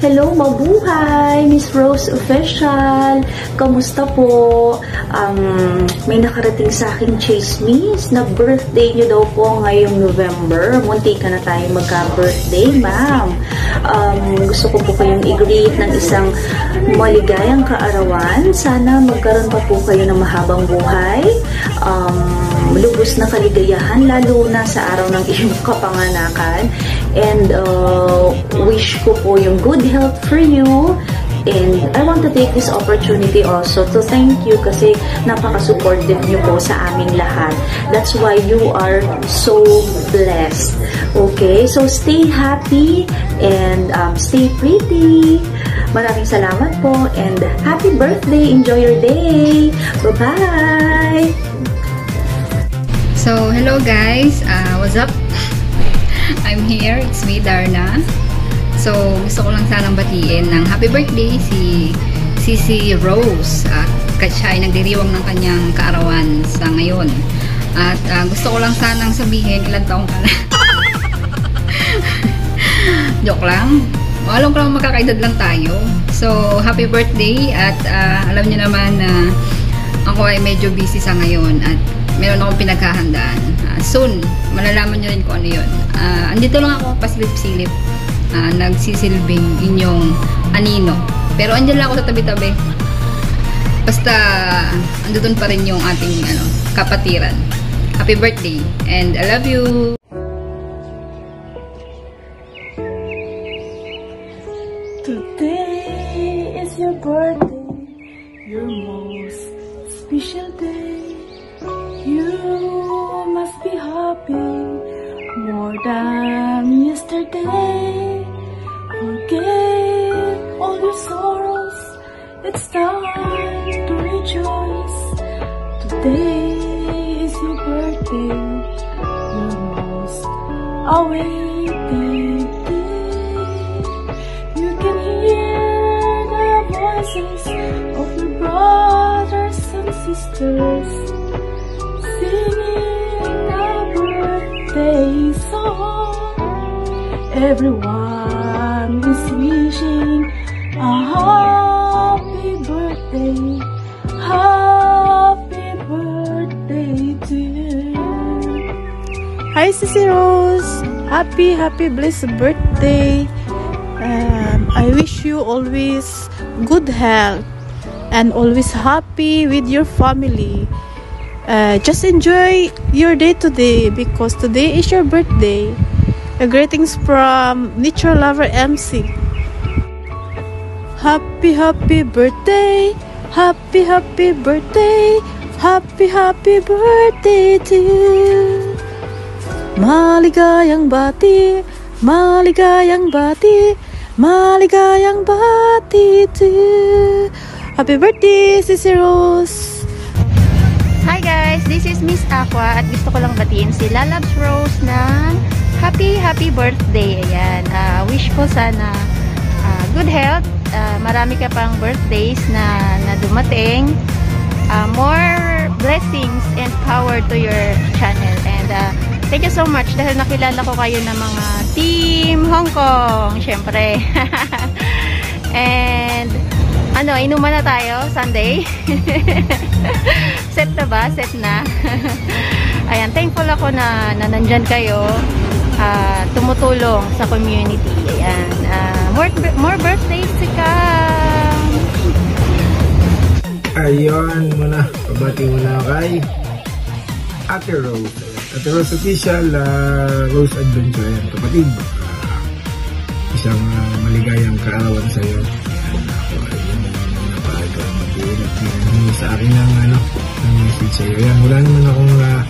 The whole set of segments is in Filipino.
Hello, mabuhay! Miss Rose Official! Kamusta po? Um, may nakarating sa akin chismis na birthday niyo daw po ngayong November. Munti ka na tayo magka-birthday, ma'am. Um, gusto ko po kayong i-greet ng isang maligayang kaarawan. Sana magkaroon pa po kayo ng mahabang buhay. Um, lubos na kaligayahan lalo na sa araw ng iyong kapanganakan and uh, wish ko po yung good health for you And I want to take this opportunity also to thank you kasi napaka-supportive niyo po sa aming lahat. That's why you are so blessed. Okay? So stay happy and um, stay pretty. Maraming salamat po and happy birthday. Enjoy your day. Bye-bye! So, hello guys! Uh, what's up? I'm here. It's me, Darna. So, gusto ko lang sanang batiin ng happy birthday si Sisi Rose. At uh, siya ay nagdiriwang ng kanyang kaarawan sa ngayon. At uh, gusto ko lang sanang sabihin ilang taong ka na. Joke lang. Alam ko lang magkakaedad lang tayo. So, happy birthday at uh, alam niyo naman na ako ay medyo busy sa ngayon at meron akong pinaghahandaan. Uh, soon, malalaman nyo rin kung ano yun. Uh, andito lang ako, pasilip-silip. Uh, nagsisilbing inyong anino. Pero andyan lang ako sa tabi-tabi. Basta, andun pa rin yung ating ano, kapatiran. Happy birthday, and I love you! Than yesterday. Forget all your sorrows. It's time to rejoice. Today is your birthday, your most awaited day. You can hear the voices of your brothers and sisters Everyone is wishing a happy birthday, happy birthday to you. Hi, Sissy Rose. Happy, happy, blessed birthday. Um, I wish you always good health and always happy with your family uh, just enjoy your day today because today is your birthday. A greetings from Nature Lover MC. Happy, happy birthday. Happy, happy birthday. Happy, happy birthday to you. Maligayang bati. Maligayang bati. Maligayang bati to you. Happy birthday, Sissy Rose. Hi guys, this is Miss Aqua at gusto ko lang batiin si Lalabs Rose ng happy happy birthday. Ayan, uh, wish ko sana uh, good health, uh, marami ka pang birthdays na, na dumating, uh, more blessings and power to your channel. And uh, thank you so much dahil nakilala ko kayo ng mga Team Hong Kong, syempre. and ano, inuman na tayo, Sunday. Set na ba? Set na. Ayan, thankful ako na, na nandyan kayo. Uh, tumutulong sa community. Ayan. Uh, more, more birthdays to come. Ayun muna. Pabati muna kay Ate Rose. Ate Rose Official uh, Rose Adventure. Ayan, kapatid. Uh, isang uh, maligayang kaarawan sa iyo humingi sa akin ng ano, ng message sa'yo. Yan, wala naman akong uh,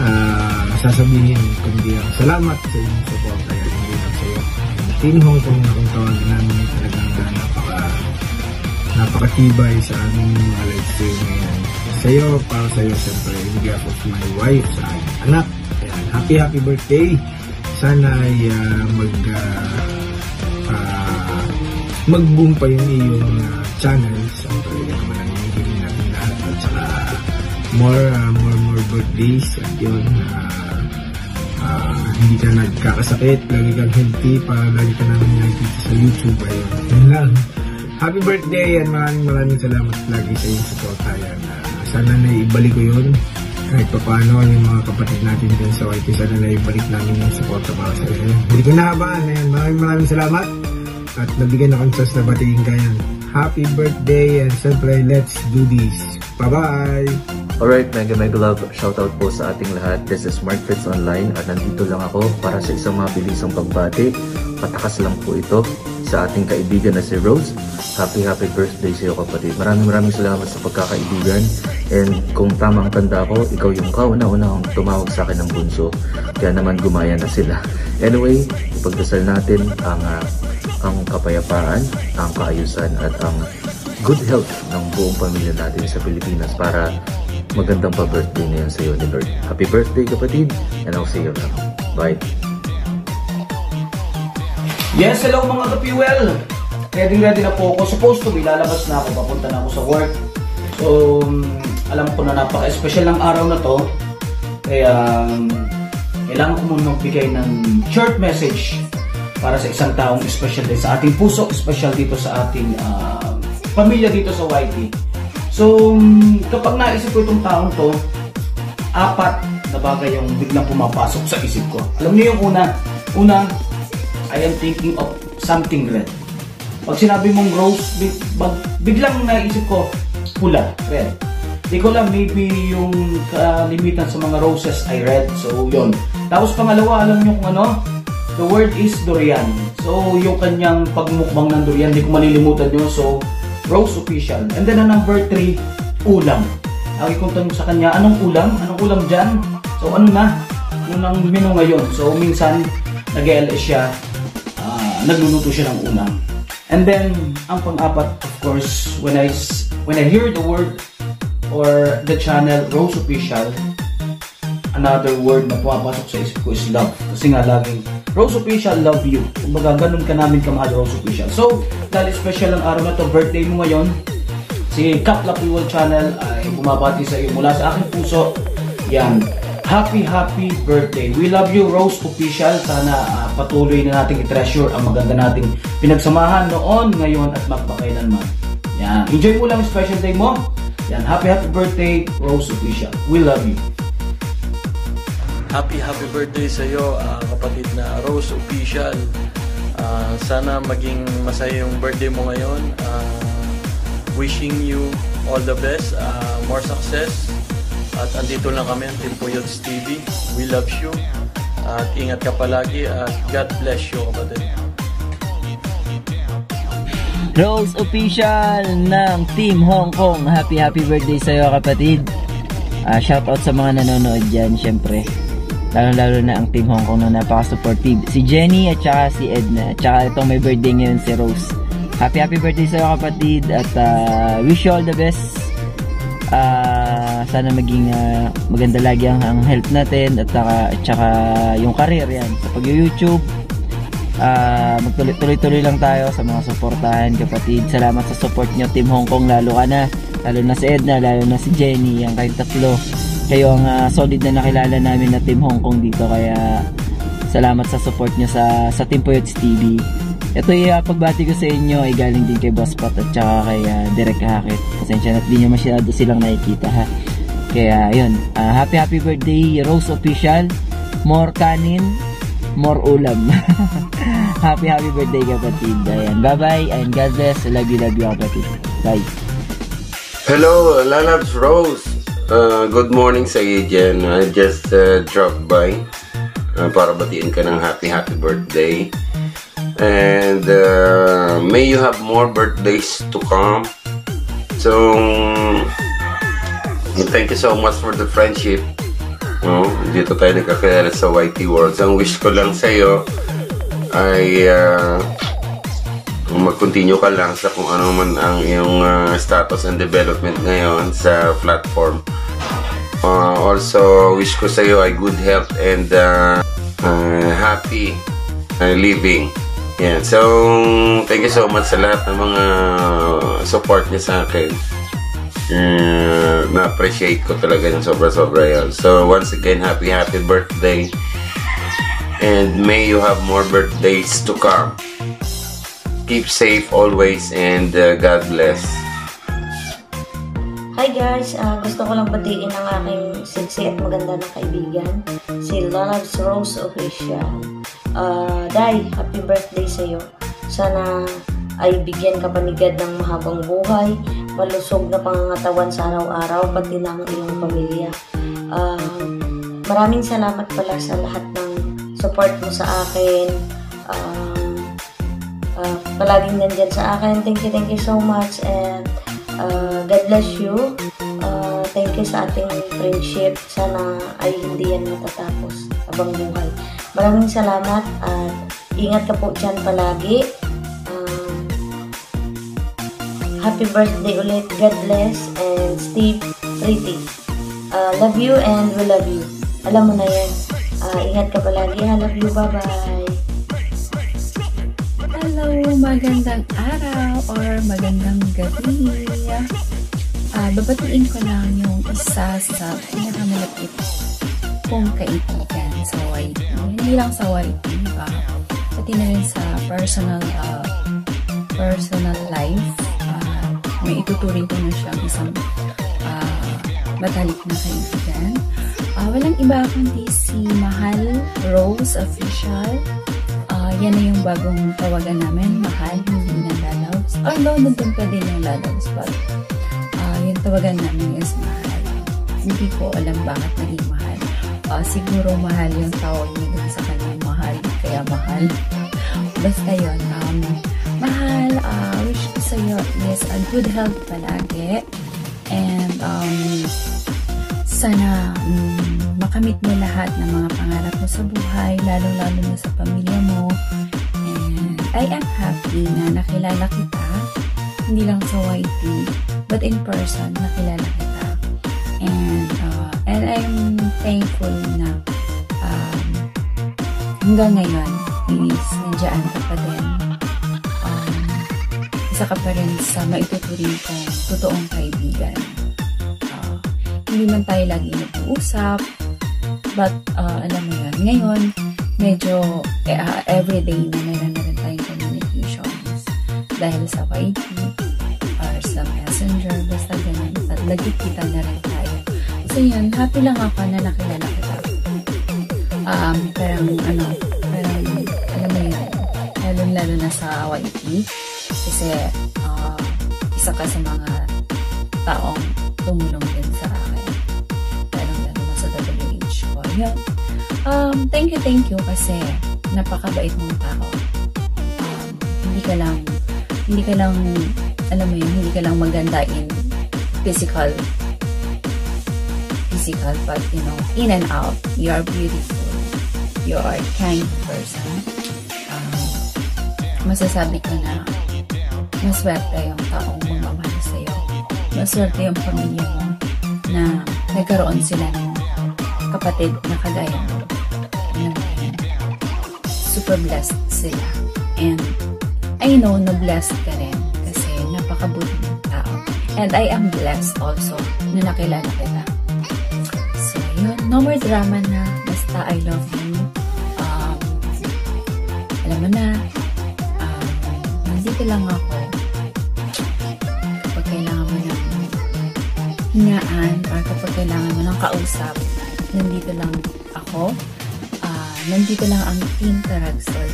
uh, sasabihin kundi ang salamat sa inyong support. Kaya hindi lang sa'yo. Team Hong Kong na kung tawagin namin talagang napaka napakatibay sa aming mga live stream ngayon. Sa'yo, para sa'yo, siyempre, in behalf of my wife, sa aking anak. Ayan, happy, happy birthday. Sana ay uh, mag uh, uh, mag-boom pa yung iyong uh, channel. Siyempre, naman ang more uh, more more birthdays at yun uh, ah, hindi ka nagkakasakit, lagi kang healthy, para lagi ka namin nakikita sa YouTube. Ayun, yun lang. Happy birthday and maraming maraming salamat lagi sa iyong support. Ayan, ah, sana na ibalik ko yun kahit pa paano yung mga kapatid natin din sa YT sana na ibalik namin yung support para sa inyo. Hindi ko nahabaan. Ayan, maraming maraming salamat at nabigyan ako ng chance na batiin ka yan. Happy birthday and siyempre let's do this. Bye-bye! Alright, mega mega love shoutout po sa ating lahat. This is Mark Fritz Online at nandito lang ako para sa isang mabilisang pagbati. Patakas lang po ito sa ating kaibigan na si Rose. Happy happy birthday sa iyo kapatid. Maraming maraming salamat sa pagkakaibigan. And kung tamang tanda ko, ikaw yung kauna-unahang tumawag sa akin ng bunso. Kaya naman gumaya na sila. Anyway, ipagdasal natin ang uh, ang kapayapaan, ang kaayusan at ang good health ng buong pamilya natin sa Pilipinas para magandang pa-birthday ngayon sa iyo ni Lord. Happy birthday kapatid and I'll see you around. Bye! Yes, hello mga ka-fuel! Ready ready na po ako. Supposed to be, lalabas na ako. Papunta na ako sa work. So, um, alam ko na napaka-special ng araw na to. Kaya, um, kailangan ko muna magbigay ng short message para sa isang taong special din sa ating puso, special dito sa ating uh, pamilya dito sa YT. So, um, kapag naisip ko itong taong to, apat na bagay yung biglang pumapasok sa isip ko. Alam niyo yung una, una, I am thinking of something red. Pag sinabi mong rose, big, biglang naisip ko, pula, red. Di ko lang, maybe yung kalimitan sa mga roses ay red. So, yon. Tapos pangalawa, alam niyo kung ano? The word is durian. So, yung kanyang pagmukbang ng durian, di ko malilimutan yun. So, Rose Official. And then, ang number 3, ulam. Lagi kong tanong sa kanya, anong ulam? Anong ulam dyan? So, ano na? Yun ang menu ngayon. So, minsan, nag-LS siya, uh, nagluluto siya ng ulam. And then, ang pang-apat, of course, when I, when I hear the word or the channel Rose Official, another word na pumapasok sa isip ko is love. Kasi nga laging, Rose Official, love you. Kumbaga, ganun ka namin kamahal Rose Official. So, dahil special ang araw na to, birthday mo ngayon, si Cap Lapiwal Channel ay bumabati sa iyo mula sa aking puso. Yan. Happy, happy birthday. We love you, Rose Official. Sana uh, patuloy na nating i-treasure ang maganda nating pinagsamahan noon, ngayon, at magpakailanman. Yan. Enjoy mo lang ang special day mo. Yan. Happy, happy birthday, Rose Official. We love you. Happy happy birthday sa iyo, uh, kapatid na Rose Official. Uh, sana maging masaya yung birthday mo ngayon. Uh, wishing you all the best, uh, more success. At andito lang kami, Team Puyots TV. We love you. At ingat ka palagi at God bless you, kapatid. Rose Official ng Team Hong Kong. Happy happy birthday sa iyo kapatid. Uh, shout out sa mga nanonood dyan syempre. Lalo lalo na ang Team Hong Kong na napaka-supportive. Si Jenny at saka si Edna. At saka itong may birthday ngayon si Rose. Happy happy birthday sa iyo kapatid at uh, wish you all the best. Uh, sana maging uh, maganda lagi ang, ang health natin at saka, at saka yung career yan sa pag-YouTube uh, magtuloy-tuloy lang tayo sa mga suportahan kapatid salamat sa support nyo Team Hong Kong lalo ka na lalo na si Edna lalo na si Jenny ang kayong tatlo kayo ang uh, solid na nakilala namin na Team Hong Kong dito. Kaya salamat sa support nyo sa, sa Team Poyots TV ito yung uh, pagbati ko sa inyo ay galing din kay Boss Pat at saka kay uh, Derek Hakit pasensya na di nyo masyado silang nakikita ha? Kaya yun uh, happy happy birthday Rose Official. More kanin more ulam. Happy happy birthday kapatid. Ayan bye bye and God bless. Love you love you kapatid. Bye. Hello, Lalabs Rose. Uh, good morning sa iyo dyan. I just uh, dropped by uh, para batiin ka ng happy happy birthday. And uh, may you have more birthdays to come. So, thank you so much for the friendship. No, dito tayo nagkakilala sa YT Worlds. Ang wish ko lang sa iyo ay uh, mag-continue ka lang sa kung ano man ang iyong uh, status and development ngayon sa platform. Uh, also, wish ko sa iyo ay good health and uh, uh, happy uh, living. Yan. So, thank you so much sa lahat ng mga support niya sa akin. Uh, na-appreciate ko talaga yung sobra-sobra yan. So, once again, happy, happy birthday. And may you have more birthdays to come. Keep safe always and uh, God bless. Hi guys, Ah, gusto ko lang batiin ang aking sexy at maganda na kaibigan, si Loves Rose Official. Ah, Day, happy birthday sa iyo. Sana ay bigyan ka pa ni God ng mahabang buhay, malusog na pangangatawan sa araw-araw, pati na ang iyong pamilya. Ah, maraming salamat pala sa lahat ng support mo sa akin. Ah, palaging nandyan sa akin. Thank you, thank you so much. And uh, God bless you. Uh, thank you sa ating friendship. Sana ay hindi yan matatapos habang buhay. Maraming salamat at ingat ka po dyan palagi. Um, happy birthday ulit. God bless and stay pretty. Uh, love you and we love you. Alam mo na yan. Uh, ingat ka palagi. I love you. Bye-bye. Magandang araw or magandang gabi. Ah, babatiin ko lang yung isa sa pinakamalapit kong kaibigan sa YT. Hindi lang sa YT, ah, pati na rin sa personal ah, personal life. Ah, may ituturing ko na siyang isang ah, matalik na kaibigan. Ah, walang iba kundi si Mahal Rose Official. Ah, yan na yung bagong tawagan namin, mahal, hindi na lalabs. Although, nandun pa din yung lalabs, but ah, yung tawagan namin is mahal. Hindi ko alam bakit naging mahal. Ah, siguro mahal yung tawag niya dun sa kanyang mahal, kaya mahal. Basta yun, um, mahal, ah, wish sa'yo is a good health palagi. And, um, sana mm, makamit mo lahat ng mga pangarap mo sa buhay, lalo-lalo na sa pamilya mo. And I am happy na nakilala kita, hindi lang sa YT, but in person, nakilala kita. And, uh, and I'm thankful na um, hanggang ngayon is nandiyan ka pa din. Um, isa ka pa rin sa maituturing kong totoong kaibigan. Hindi man tayo lagi nag-uusap, but uh, alam mo yun, ngayon, medyo uh, everyday na meron na rin tayong communications dahil sa YT or sa messenger, basta ganun, at nagkikita na rin tayo. So yun, happy lang ako na nakilala kita. Um, parang ano, parang, alam mo yun, lalo-lalo na sa YT, kasi uh, isa ka sa mga taong tumulong din Yun. Um, thank you, thank you kasi napakabait mong tao. Um, hindi ka lang, hindi ka lang, alam mo yun, hindi ka lang maganda in physical physical, but you know, in and out, you are beautiful. You are a kind person. Um, masasabi ko na maswerte yung taong mamamahal sa'yo. Maswerte yung pamilya mo na nagkaroon sila ng kapatid na kagaya mo yun. Super blessed sila. And I know na blessed ka rin kasi napakabuti ng tao. And I am blessed also na nakilala kita. So, yun. No more drama na. Basta I love you. Um, alam mo na, um, nandito lang ako kapag kailangan mo ng hingaan or kapag kailangan mo ng kausap, nandito lang ako. Ah, nandito lang ang Team Taragsol.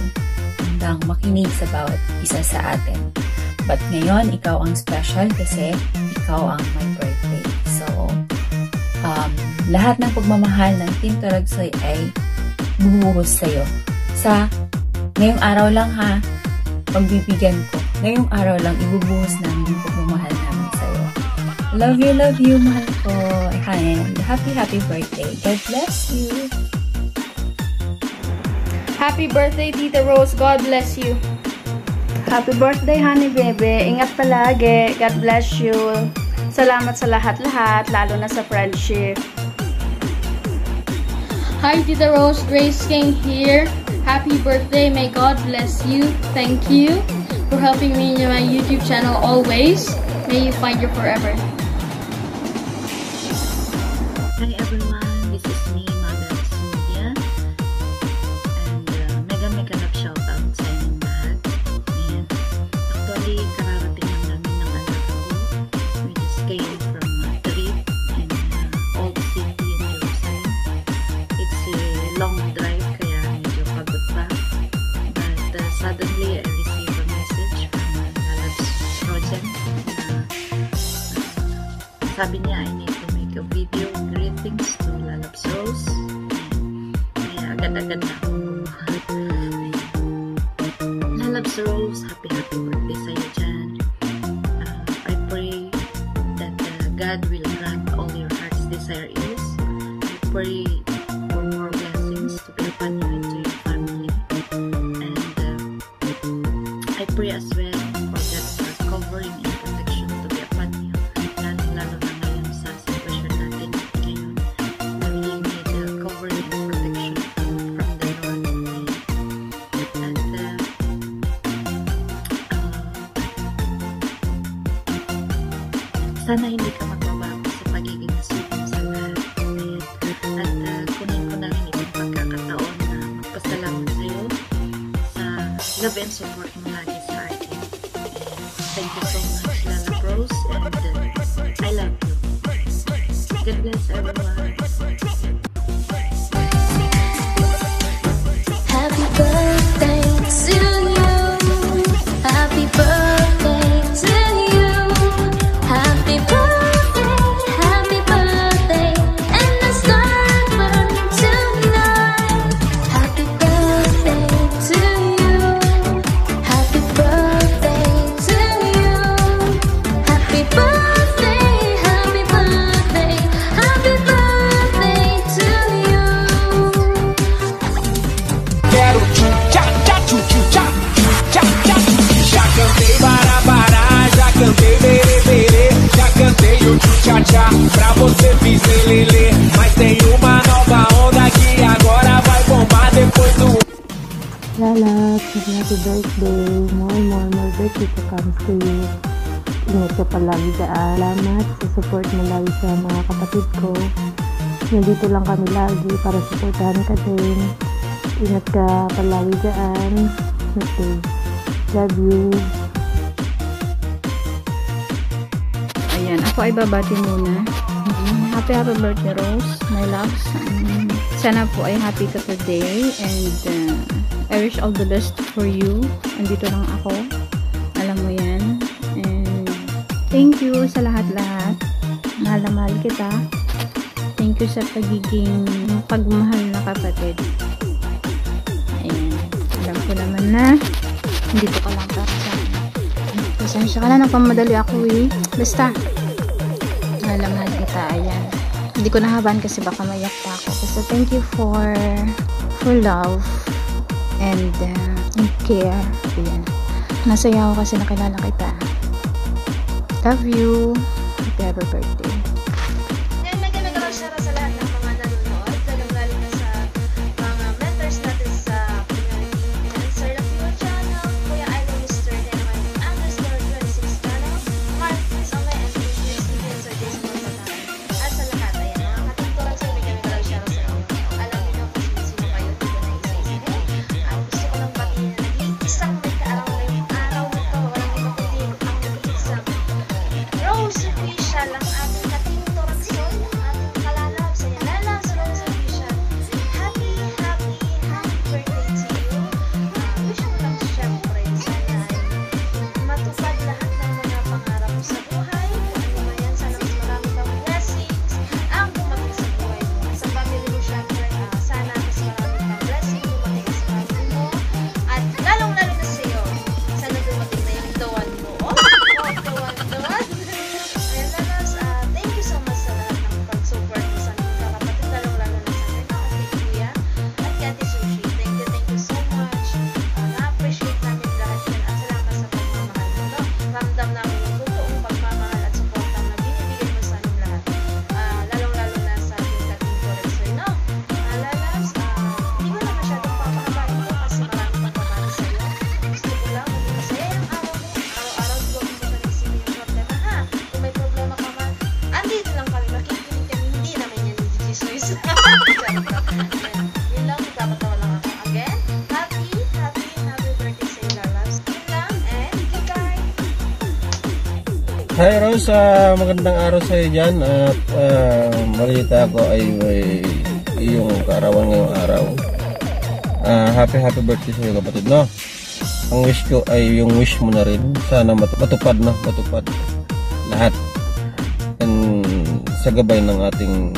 Handang makinig sa bawat isa sa atin. But ngayon, ikaw ang special kasi ikaw ang my birthday. So, um, lahat ng pagmamahal ng Team Taragsoy ay bubuhos sa'yo. Sa ngayong araw lang ha, pagbibigyan ko. Ngayong araw lang, ibubuhos namin yung pagmamahal sa'yo. Love you, love you, mahal ko. And happy, happy birthday. God bless you. Happy birthday, Tita Rose. God bless you. Happy birthday, honey bebe. Ingat palagi. God bless you. Salamat sa lahat-lahat, lalo na sa friendship. Hi, Tita Rose. Grace King here. Happy birthday. May God bless you. Thank you for helping me in my YouTube channel always. May you find your forever. suddenly I received a message from my labs project. Na sabi niya I need to make a video greetings to Lalabs Rose kaya agad-agad na ako. Lalabs happy sana hindi ka magbabago sa pagiging masipag sa lahat. At uh, kunin ko na rin itong pagkakataon na magpasalamat sa iyo sa love and support mo Tito Cams to you. Ingat ka palagi sa alamat, sa support mo lagi sa mga kapatid ko. Nandito lang kami lagi para supportahan ka din. Ingat ka palagi dyan. Okay. Love you. Ayan, ako ay babati muna. Mm, happy happy birthday Rose, my loves. Sana po ay happy ka today and uh, I wish all the best for you. Andito lang ako. Thank you sa lahat-lahat. Mahal na mahal kita. Thank you sa pagiging pagmahal na kapatid. Ayan. Alam ko naman na dito ka lang para sa akin. Pasensya ka na, nagpamadali ako eh. Basta, mahal na mahal kita. Ayan. Hindi ko nahabaan kasi baka mayak pa ako. Basta thank you for for love and, uh, and care. Ayan. Nasaya ako kasi nakilala kita. love you. Happy birthday. Hi Rose, uh, magandang araw sa iyo dyan at ah, uh, balita ko ay may iyong kaarawan ngayong araw. Uh, happy happy birthday sa iyo kapatid no. Ang wish ko ay yung wish mo na rin. Sana mat matupad na, matupad lahat. And sa gabay ng ating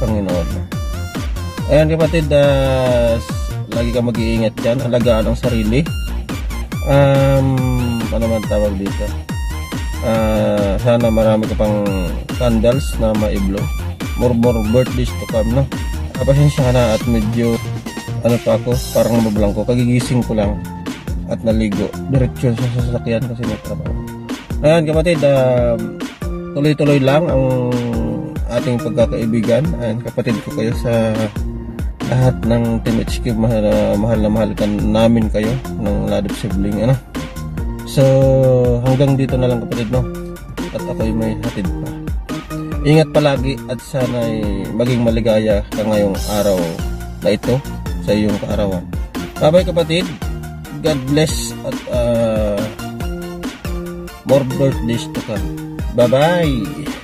Panginoon. Ayan kapatid, uh, lagi ka mag-iingat dyan. Alagaan ang sarili. Um, ano man tawag dito? Ah, sana marami ka pang candles na maiblo. More more birthdays to come, no? Ah, pasensya ka na at medyo ano pa ako, parang mablang ko. Kagigising ko lang at naligo. Diretso sa sasakyan kasi may trabaho. Ayan kapatid, um, tuloy-tuloy lang ang ating pagkakaibigan. Ayan kapatid ko kayo sa lahat ng Team HQ. Mahal, na- mahal na mahal ka namin kayo ng Ladip Sibling. Ano? So, hanggang dito na lang kapatid, no? At ako'y may hatid pa. Ingat palagi at sana'y maging maligaya ka ngayong araw na ito sa iyong kaarawan. Bye-bye kapatid. God bless at uh, more birthdays to come. Bye-bye!